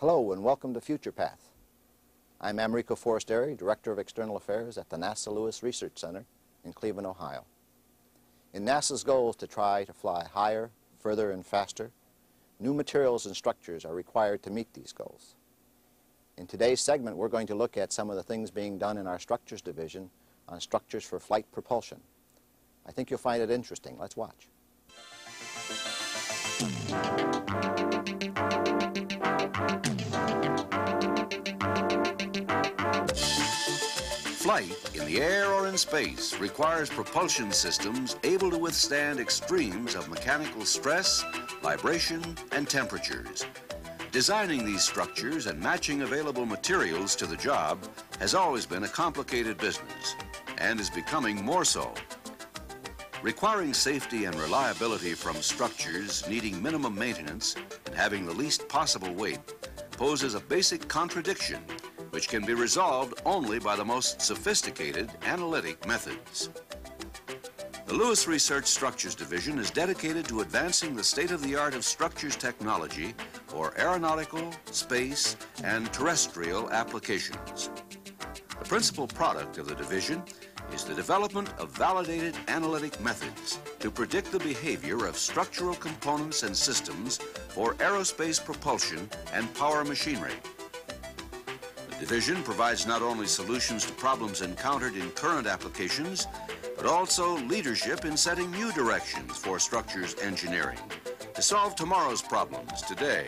Hello and welcome to Future Path. I'm Americo Forestieri, Director of External Affairs at the NASA Lewis Research Center in Cleveland, Ohio. In NASA's goals to try to fly higher, further, and faster, new materials and structures are required to meet these goals. In today's segment, we're going to look at some of the things being done in our Structures Division on structures for flight propulsion. I think you'll find it interesting. Let's watch. Flight, in the air or in space, requires propulsion systems able to withstand extremes of mechanical stress, vibration, and temperatures. Designing these structures and matching available materials to the job has always been a complicated business and is becoming more so. Requiring safety and reliability from structures needing minimum maintenance having the least possible weight poses a basic contradiction which can be resolved only by the most sophisticated analytic methods. The Lewis Research Structures Division is dedicated to advancing the state-of-the-art of structures technology for aeronautical, space, and terrestrial applications. The principal product of the division is the development of validated analytic methods to predict the behavior of structural components and systems for aerospace propulsion and power machinery. The division provides not only solutions to problems encountered in current applications, but also leadership in setting new directions for structures engineering to solve tomorrow's problems today.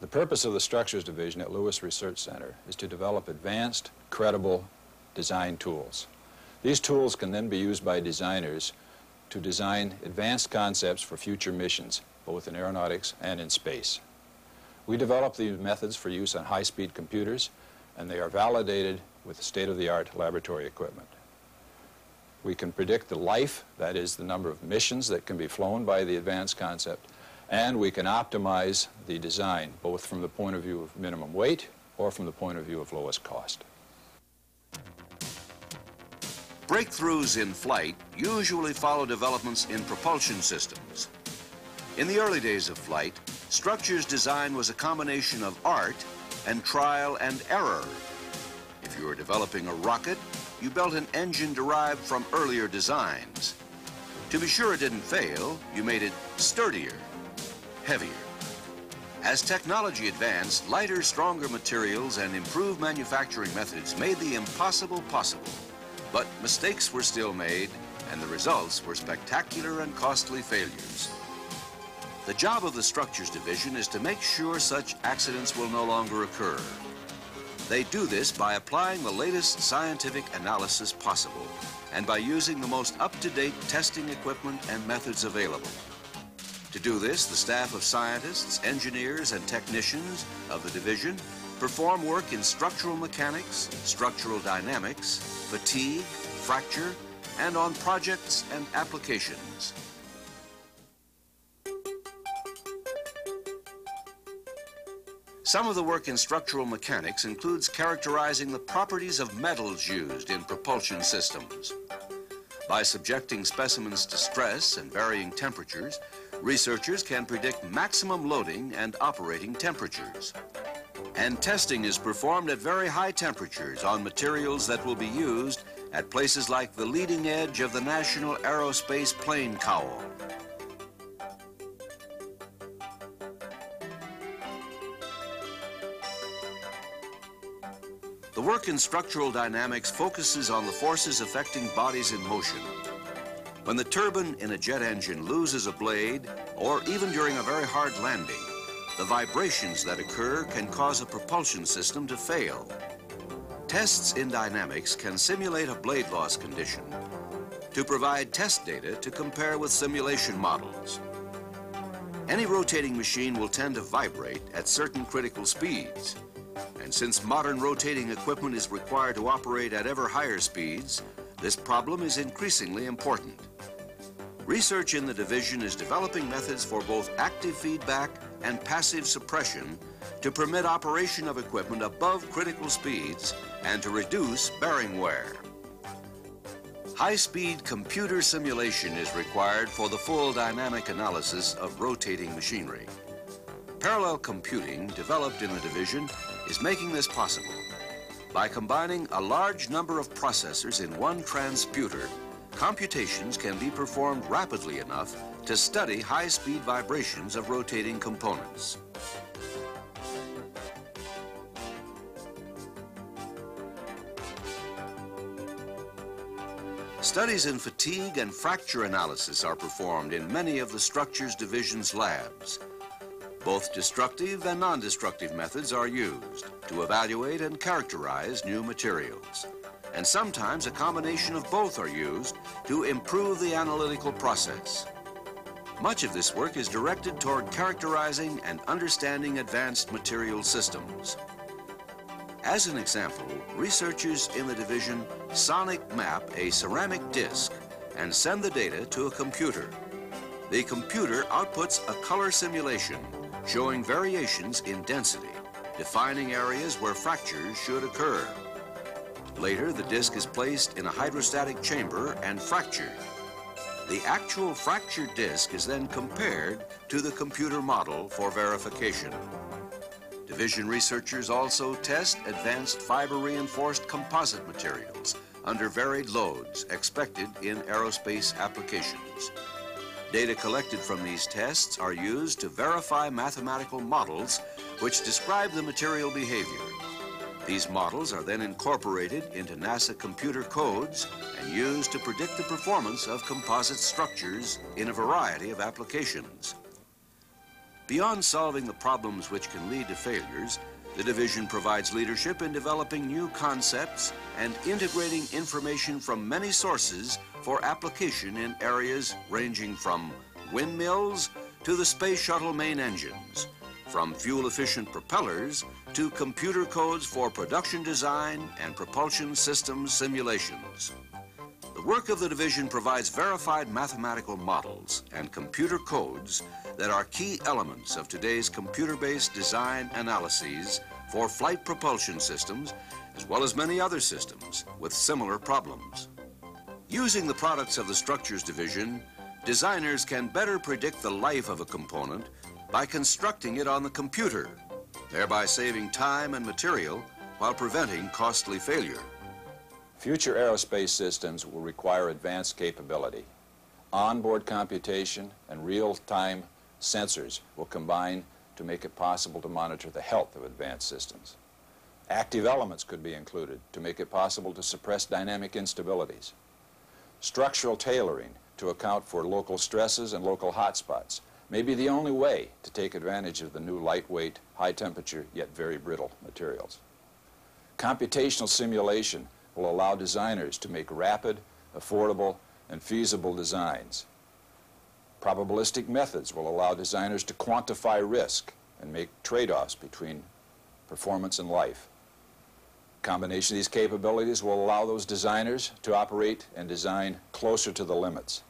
The purpose of the Structures Division at Lewis Research Center is to develop advanced, credible design tools. These tools can then be used by designers to design advanced concepts for future missions, both in aeronautics and in space. We develop these methods for use on high-speed computers, and they are validated with the state-of-the-art laboratory equipment. We can predict the life, that is the number of missions that can be flown by the advanced concept, and we can optimize the design, both from the point of view of minimum weight or from the point of view of lowest cost. Breakthroughs in flight usually follow developments in propulsion systems. In the early days of flight, structures design was a combination of art and trial and error. If you were developing a rocket, you built an engine derived from earlier designs. To be sure it didn't fail, you made it sturdier, heavier. As technology advanced, lighter, stronger materials and improved manufacturing methods made the impossible possible. But mistakes were still made, and the results were spectacular and costly failures. The job of the Structures Division is to make sure such accidents will no longer occur. They do this by applying the latest scientific analysis possible and by using the most up-to-date testing equipment and methods available. To do this, the staff of scientists, engineers, and technicians of the division perform work in structural mechanics, structural dynamics, fatigue, fracture, and on projects and applications. Some of the work in structural mechanics includes characterizing the properties of metals used in propulsion systems. By subjecting specimens to stress and varying temperatures, researchers can predict maximum loading and operating temperatures. And testing is performed at very high temperatures on materials that will be used at places like the leading edge of the National Aerospace Plane Cowl. The work in structural dynamics focuses on the forces affecting bodies in motion. When the turbine in a jet engine loses a blade, or even during a very hard landing, the vibrations that occur can cause a propulsion system to fail. Tests in dynamics can simulate a blade loss condition to provide test data to compare with simulation models. Any rotating machine will tend to vibrate at certain critical speeds. And since modern rotating equipment is required to operate at ever higher speeds, this problem is increasingly important. Research in the division is developing methods for both active feedback and passive suppression to permit operation of equipment above critical speeds and to reduce bearing wear. High-speed computer simulation is required for the full dynamic analysis of rotating machinery. Parallel computing, developed in the division, is making this possible. By combining a large number of processors in one transputer, computations can be performed rapidly enough to study high-speed vibrations of rotating components. Studies in fatigue and fracture analysis are performed in many of the Structures Division's labs. Both destructive and non-destructive methods are used to evaluate and characterize new materials. And sometimes a combination of both are used to improve the analytical process. Much of this work is directed toward characterizing and understanding advanced material systems. As an example, researchers in the division sonic map a ceramic disc and send the data to a computer. The computer outputs a color simulation showing variations in density, defining areas where fractures should occur. Later, the disc is placed in a hydrostatic chamber and fractured. The actual fractured disc is then compared to the computer model for verification. Division researchers also test advanced fiber-reinforced composite materials under varied loads expected in aerospace applications. Data collected from these tests are used to verify mathematical models which describe the material behavior. These models are then incorporated into NASA computer codes and used to predict the performance of composite structures in a variety of applications. Beyond solving the problems which can lead to failures, the division provides leadership in developing new concepts and integrating information from many sources for application in areas ranging from windmills to the space shuttle main engines, from fuel-efficient propellers to computer codes for production design and propulsion systems simulations. The work of the division provides verified mathematical models and computer codes that are key elements of today's computer-based design analyses for flight propulsion systems, as well as many other systems with similar problems. Using the products of the Structures Division, designers can better predict the life of a component by constructing it on the computer, thereby saving time and material while preventing costly failure. Future aerospace systems will require advanced capability. Onboard computation and real-time sensors will combine to make it possible to monitor the health of advanced systems. Active elements could be included to make it possible to suppress dynamic instabilities. Structural tailoring to account for local stresses and local hotspots may be the only way to take advantage of the new lightweight, high temperature, yet very brittle materials. Computational simulation will allow designers to make rapid, affordable, and feasible designs Probabilistic methods will allow designers to quantify risk and make trade-offs between performance and life. Combination of these capabilities will allow those designers to operate and design closer to the limits.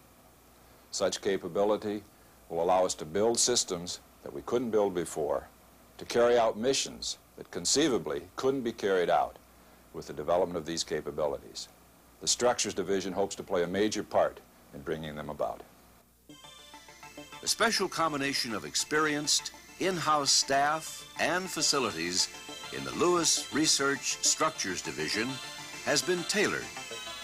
Such capability will allow us to build systems that we couldn't build before, to carry out missions that conceivably couldn't be carried out with the development of these capabilities. The Structures Division hopes to play a major part in bringing them about. A special combination of experienced, in-house staff and facilities in the Lewis Research Structures Division has been tailored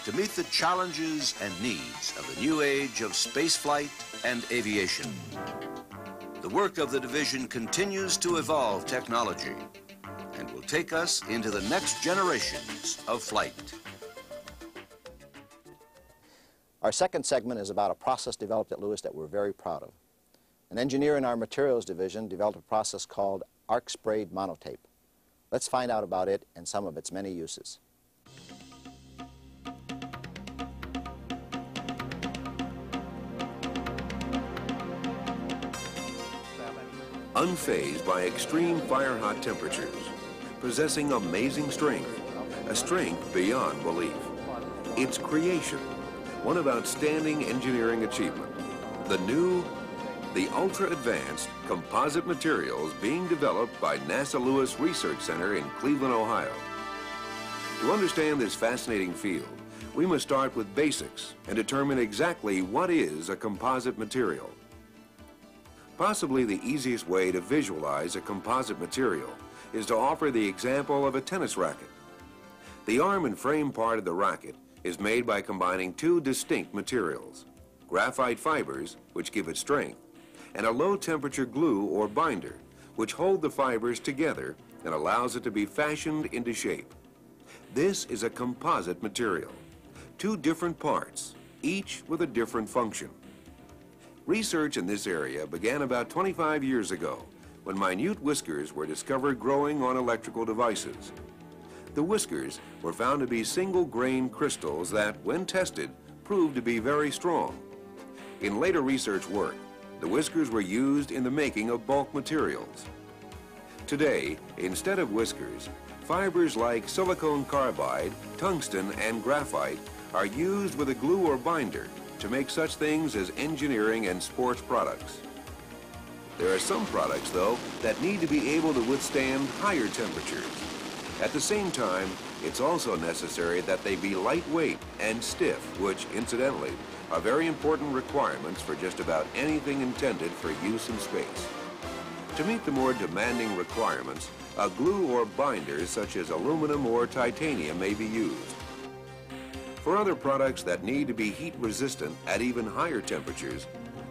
to meet the challenges and needs of the new age of spaceflight and aviation. The work of the division continues to evolve technology and will take us into the next generations of flight. Our second segment is about a process developed at Lewis that we're very proud of. An engineer in our materials division developed a process called arc sprayed monotape. Let's find out about it and some of its many uses. Unfazed by extreme fire-hot temperatures, possessing amazing strength, a strength beyond belief. Its creation, one of outstanding engineering achievement, the new the ultra-advanced composite materials being developed by NASA Lewis Research Center in Cleveland, Ohio. To understand this fascinating field, we must start with basics and determine exactly what is a composite material. Possibly the easiest way to visualize a composite material is to offer the example of a tennis racket. The arm and frame part of the racket is made by combining two distinct materials, graphite fibers, which give it strength, and a low temperature glue or binder, which hold the fibers together and allows it to be fashioned into shape. This is a composite material, two different parts, each with a different function. Research in this area began about 25 years ago when minute whiskers were discovered growing on electrical devices. The whiskers were found to be single-grain crystals that, when tested, proved to be very strong. In later research work, the whiskers were used in the making of bulk materials. Today, instead of whiskers, fibers like silicon carbide, tungsten, and graphite are used with a glue or binder to make such things as engineering and sports products. There are some products, though, that need to be able to withstand higher temperatures. At the same time, it's also necessary that they be lightweight and stiff, which, incidentally, are very important requirements for just about anything intended for use in space. To meet the more demanding requirements, a glue or binder such as aluminum or titanium may be used. For other products that need to be heat resistant at even higher temperatures,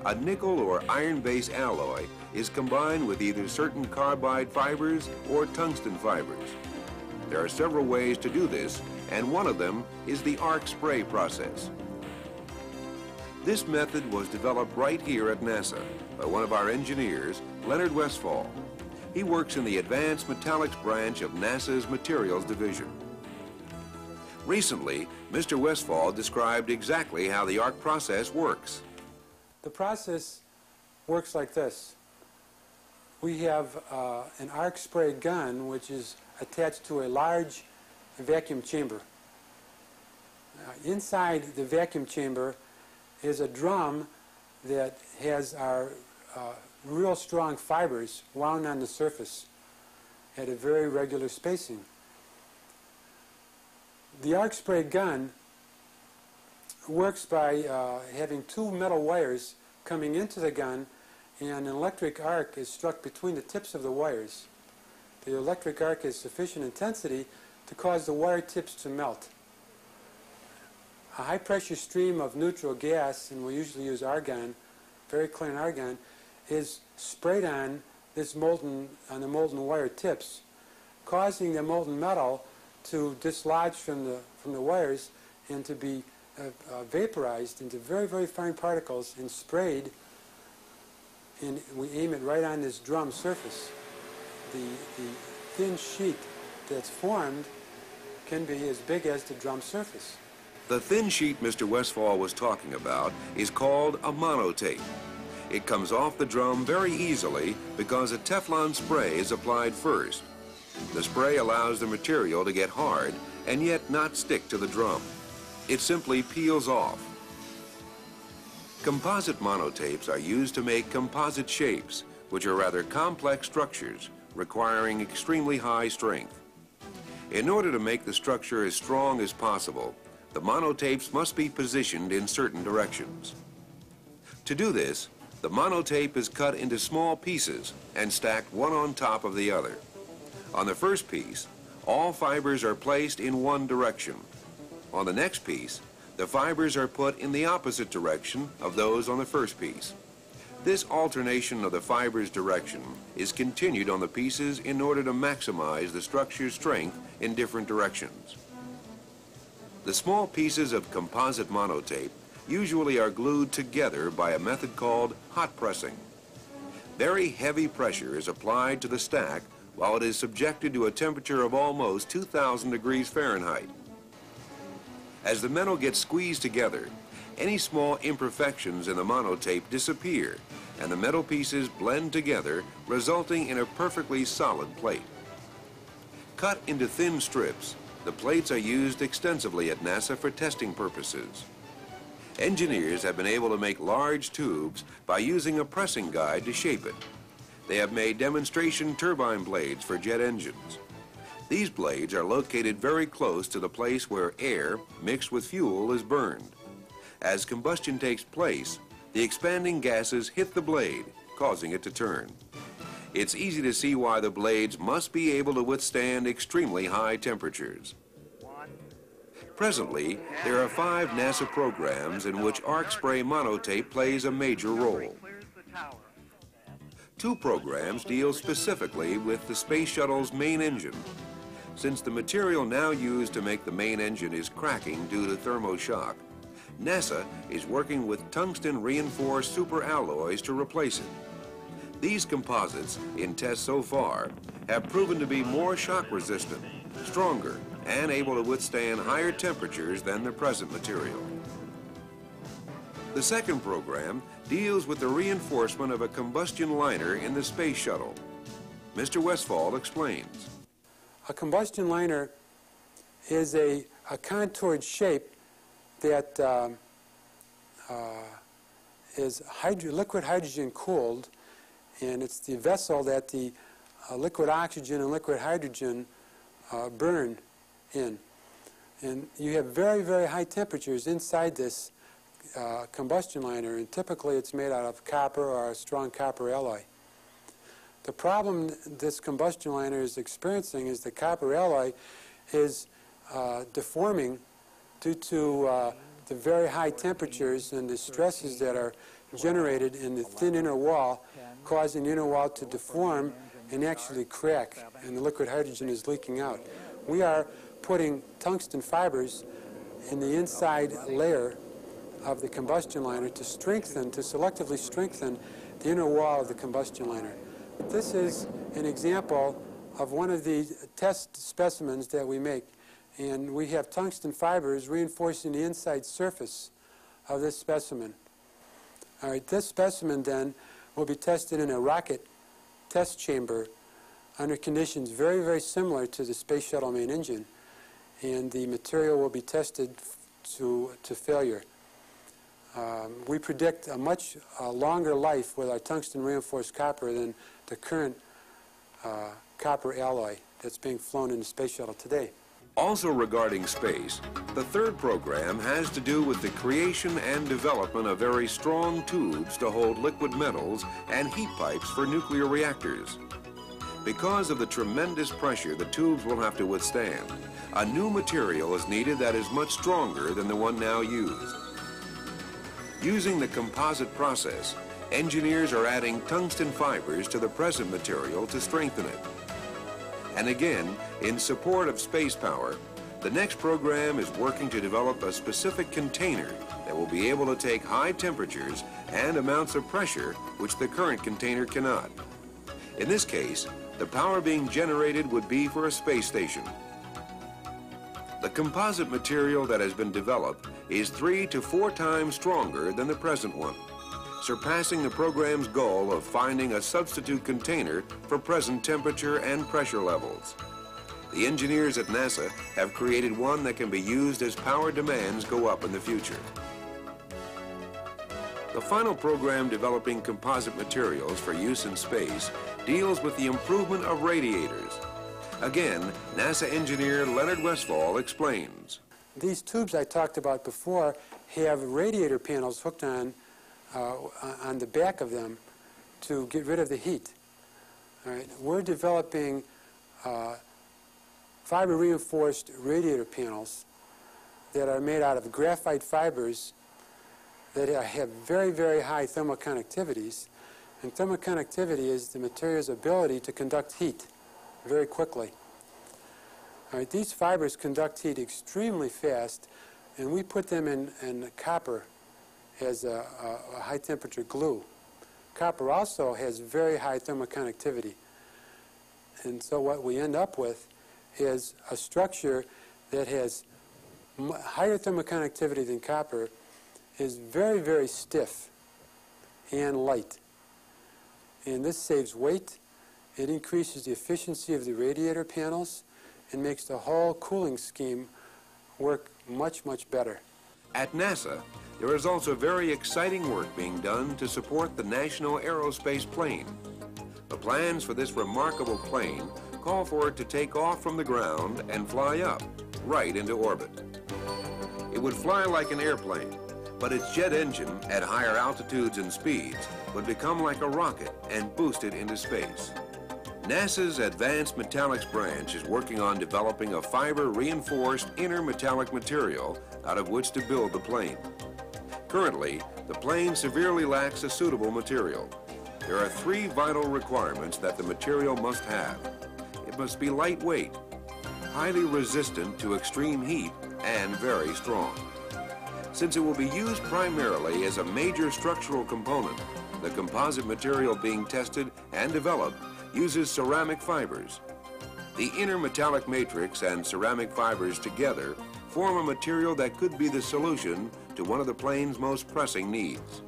a nickel or iron base alloy is combined with either certain carbide fibers or tungsten fibers. There are several ways to do this, and one of them is the arc spray process. This method was developed right here at NASA by one of our engineers, Leonard Westfall. He works in the Advanced Metallics branch of NASA's Materials Division. Recently, Mr. Westfall described exactly how the arc process works. The process works like this. We have uh, an arc spray gun which is attached to a large vacuum chamber. Uh, inside the vacuum chamber is a drum that has our uh, real strong fibers wound on the surface at a very regular spacing. The arc spray gun works by uh, having two metal wires coming into the gun and an electric arc is struck between the tips of the wires. The electric arc has sufficient intensity to cause the wire tips to melt. A high pressure stream of neutral gas, and we usually use argon, very clean argon, is sprayed on this molten, on the molten wire tips, causing the molten metal to dislodge from the, from the wires and to be uh, uh, vaporized into very, very fine particles and sprayed. And we aim it right on this drum surface. The, the thin sheet that's formed can be as big as the drum surface. The thin sheet Mr. Westfall was talking about is called a monotape. It comes off the drum very easily because a Teflon spray is applied first. The spray allows the material to get hard and yet not stick to the drum. It simply peels off. Composite monotapes are used to make composite shapes, which are rather complex structures requiring extremely high strength. In order to make the structure as strong as possible, the monotapes must be positioned in certain directions. To do this, the monotape is cut into small pieces and stacked one on top of the other. On the first piece, all fibers are placed in one direction. On the next piece, the fibers are put in the opposite direction of those on the first piece. This alternation of the fiber's direction is continued on the pieces in order to maximize the structure's strength in different directions. The small pieces of composite monotape usually are glued together by a method called hot pressing. Very heavy pressure is applied to the stack while it is subjected to a temperature of almost 2,000 degrees Fahrenheit. As the metal gets squeezed together, any small imperfections in the monotape disappear and the metal pieces blend together, resulting in a perfectly solid plate. Cut into thin strips, the plates are used extensively at NASA for testing purposes. Engineers have been able to make large tubes by using a pressing guide to shape it. They have made demonstration turbine blades for jet engines. These blades are located very close to the place where air mixed with fuel is burned. As combustion takes place, the expanding gases hit the blade, causing it to turn. It's easy to see why the blades must be able to withstand extremely high temperatures. Presently, there are five NASA programs in which arc spray monotape plays a major role. Two programs deal specifically with the Space Shuttle's main engine. Since the material now used to make the main engine is cracking due to thermoshock, NASA is working with tungsten reinforced superalloys to replace it. These composites, in tests so far, have proven to be more shock resistant, stronger, and able to withstand higher temperatures than the present material. The second program deals with the reinforcement of a combustion liner in the space shuttle. Mr. Westfall explains. A combustion liner is a, a contoured shape that um, uh, is hydro liquid hydrogen cooled, and it's the vessel that the uh, liquid oxygen and liquid hydrogen uh, burn in. And you have very, very high temperatures inside this uh, combustion liner, and typically it's made out of copper or a strong copper alloy. The problem this combustion liner is experiencing is the copper alloy is uh, deforming due to uh, the very high temperatures and the stresses that are generated in the thin inner wall, causing the inner wall to deform and actually crack, and the liquid hydrogen is leaking out. We are putting tungsten fibers in the inside layer of the combustion liner to strengthen, to selectively strengthen the inner wall of the combustion liner. This is an example of one of the test specimens that we make. And we have tungsten fibers reinforcing the inside surface of this specimen. All right, this specimen then will be tested in a rocket test chamber under conditions very, very similar to the Space Shuttle main engine. And the material will be tested to, to failure. Um, we predict a much uh, longer life with our tungsten reinforced copper than the current uh, copper alloy that's being flown in the Space Shuttle today. Also regarding space, the third program has to do with the creation and development of very strong tubes to hold liquid metals and heat pipes for nuclear reactors. Because of the tremendous pressure the tubes will have to withstand, a new material is needed that is much stronger than the one now used. Using the composite process, engineers are adding tungsten fibers to the present material to strengthen it. And again, in support of space power, the next program is working to develop a specific container that will be able to take high temperatures and amounts of pressure which the current container cannot. In this case, the power being generated would be for a space station. The composite material that has been developed is three to four times stronger than the present one, surpassing the program's goal of finding a substitute container for present temperature and pressure levels. The engineers at NASA have created one that can be used as power demands go up in the future. The final program developing composite materials for use in space deals with the improvement of radiators Again, NASA engineer Leonard Westfall explains. These tubes I talked about before have radiator panels hooked on uh, on the back of them to get rid of the heat. All right. We're developing uh, fiber reinforced radiator panels that are made out of graphite fibers that have very, very high thermal conductivities. And thermal conductivity is the material's ability to conduct heat very quickly. All right, these fibers conduct heat extremely fast, and we put them in, in copper as a, a, a high temperature glue. Copper also has very high thermoconductivity. And so what we end up with is a structure that has higher thermoconductivity than copper, is very, very stiff and light. And this saves weight it increases the efficiency of the radiator panels and makes the whole cooling scheme work much, much better. At NASA, there is also very exciting work being done to support the National Aerospace Plane. The plans for this remarkable plane call for it to take off from the ground and fly up, right into orbit. It would fly like an airplane, But its jet engine at higher altitudes and speeds would become like a rocket and boost it into space. NASA's Advanced Metallics branch is working on developing a fiber-reinforced intermetallic material out of which to build the plane. Currently, the plane severely lacks a suitable material. There are three vital requirements that the material must have. It must be lightweight, highly resistant to extreme heat, and very strong. Since it will be used primarily as a major structural component, the composite material being tested and developed uses ceramic fibers. The intermetallic matrix and ceramic fibers together form a material that could be the solution to one of the plane's most pressing needs.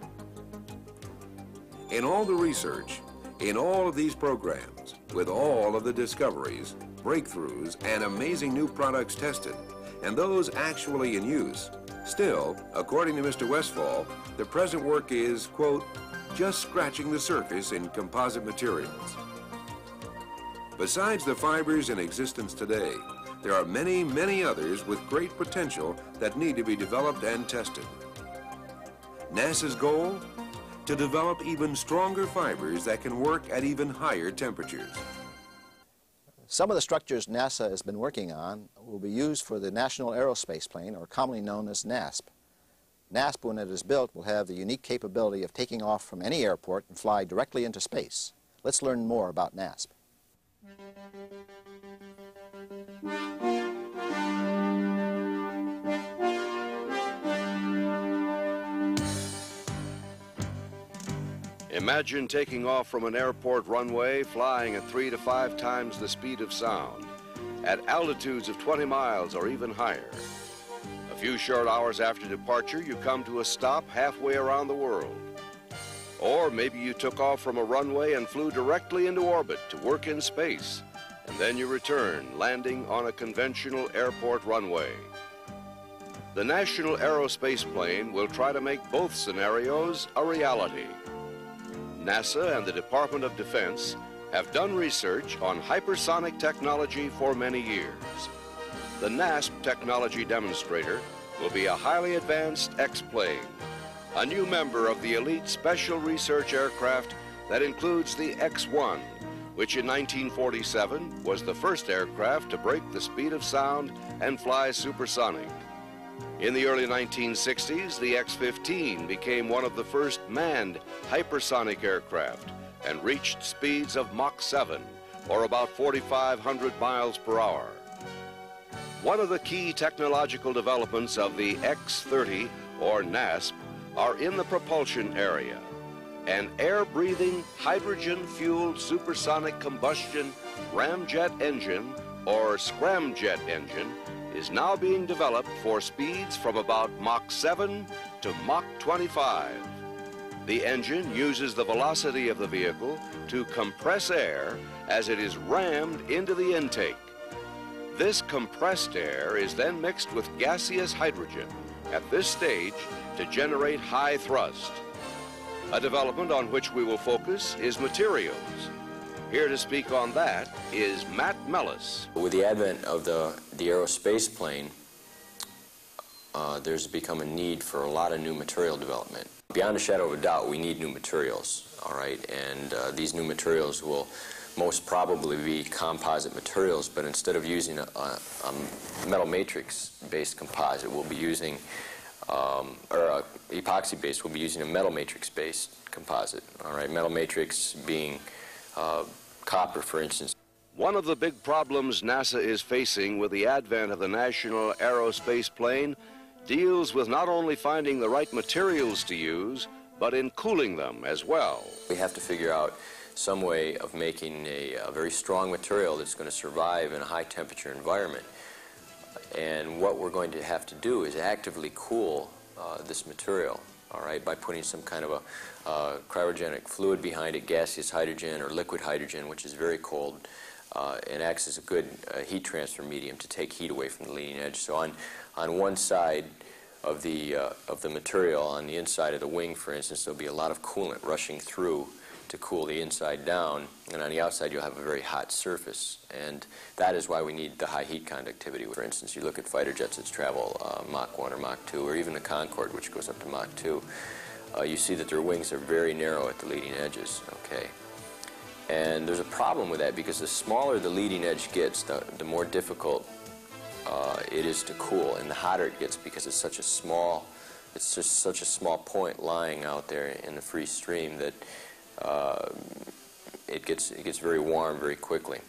In all the research, in all of these programs, with all of the discoveries, breakthroughs, and amazing new products tested, and those actually in use, still, according to Mr. Westfall, the present work is, quote, just scratching the surface in composite materials. Besides the fibers in existence today, there are many, many others with great potential that need to be developed and tested. NASA's goal? To develop even stronger fibers that can work at even higher temperatures. Some of the structures NASA has been working on will be used for the National Aerospace Plane, or commonly known as NASP. NASP, when it is built, will have the unique capability of taking off from any airport and fly directly into space. Let's learn more about NASP. Imagine taking off from an airport runway flying at three to five times the speed of sound at altitudes of 20 miles or even higher. A few short hours after departure, you come to a stop halfway around the world. Or maybe you took off from a runway and flew directly into orbit to work in space, and then you return, landing on a conventional airport runway. The National Aerospace Plane will try to make both scenarios a reality. NASA and the Department of Defense have done research on hypersonic technology for many years. The NASP technology demonstrator will be a highly advanced X-plane, a new member of the elite special research aircraft that includes the X-1, which in 1947 was the first aircraft to break the speed of sound and fly supersonic. In the early 1960s, the X-15 became one of the first manned hypersonic aircraft and reached speeds of Mach 7, or about 4,500 miles per hour. One of the key technological developments of the X-30, or NASP, are in the propulsion area. An air-breathing, hydrogen-fueled supersonic combustion ramjet engine, or scramjet engine, is now being developed for speeds from about Mach 7 to Mach 25. The engine uses the velocity of the vehicle to compress air as it is rammed into the intake. This compressed air is then mixed with gaseous hydrogen at this stage to generate high thrust. A development on which we will focus is materials. Here to speak on that is Matt Melis. With the advent of the, the aerospace plane, uh, there's become a need for a lot of new material development. Beyond a shadow of a doubt, we need new materials, all right? And uh, these new materials will most probably be composite materials, but instead of using a, a, a metal matrix-based composite, we'll be using, um, or epoxy-based, we'll be using a metal matrix-based composite, all right? Metal matrix being uh, copper, for instance. One of the big problems NASA is facing with the advent of the National Aerospace Plane deals with not only finding the right materials to use, but in cooling them as well. We have to figure out some way of making a, a very strong material that's going to survive in a high temperature environment. And what we're going to have to do is actively cool uh, this material, all right, by putting some kind of a uh, cryogenic fluid behind it, gaseous hydrogen or liquid hydrogen, which is very cold, uh, and acts as a good uh, heat transfer medium to take heat away from the leading edge. So on, on one side of the, uh, of the material, on the inside of the wing, for instance, there'll be a lot of coolant rushing through to cool the inside down, and on the outside you'll have a very hot surface. And that is why we need the high heat conductivity. For instance, you look at fighter jets that travel uh, Mach 1 or Mach 2, or even the Concorde, which goes up to Mach 2. Uh, you see that their wings are very narrow at the leading edges, okay? And there's a problem with that because the smaller the leading edge gets, the, the more difficult uh, it is to cool, and the hotter it gets because it's such a small, it's just such a small point lying out there in the free stream that it gets it gets very warm very quickly.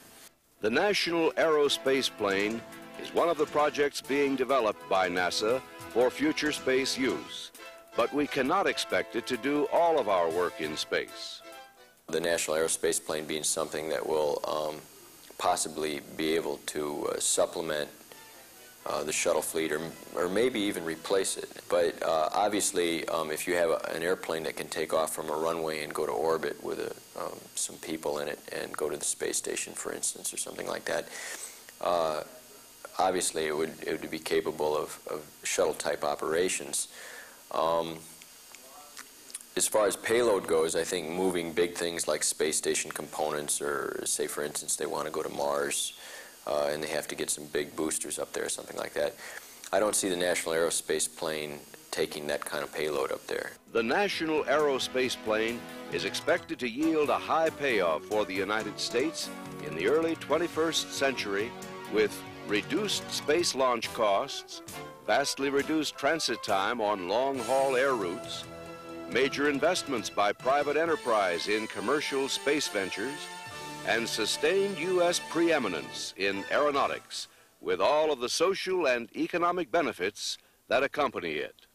The National Aerospace Plane is one of the projects being developed by NASA for future space use. But we cannot expect it to do all of our work in space. The National Aerospace Plane being something that will um, possibly be able to uh, supplement uh, the shuttle fleet or, or maybe even replace it. But uh, obviously, um, if you have a, an airplane that can take off from a runway and go to orbit with a, um, some people in it and go to the space station, for instance, or something like that, uh, obviously it would, it would be capable of, of shuttle-type operations. Um, as far as payload goes, I think moving big things like space station components, or say, for instance, they want to go to Mars, uh, and they have to get some big boosters up there or something like that. I don't see the National Aerospace Plane taking that kind of payload up there. The National Aerospace Plane is expected to yield a high payoff for the United States in the early 21st century with reduced space launch costs, vastly reduced transit time on long-haul air routes, major investments by private enterprise in commercial space ventures, and sustained U.S. preeminence in aeronautics with all of the social and economic benefits that accompany it.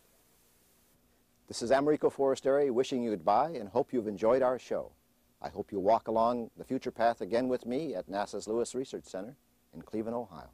This is Americo Forestieri wishing you goodbye and hope you've enjoyed our show. I hope you'll walk along the future path again with me at NASA's Lewis Research Center in Cleveland, Ohio.